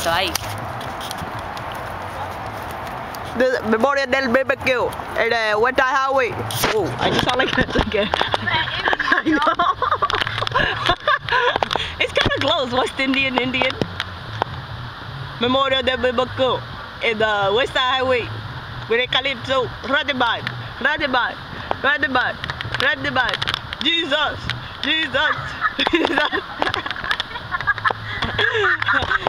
So ahí. The Memorial del BBQ and uh, West Side Highway. Oh, I just sound like that again. I know. it's kind of close, West Indian, Indian. Memorial del BBQ in the West Side Highway. With a calypso, Radiban, Radiban, Radiban, Radiban. Jesus, Jesus, Jesus.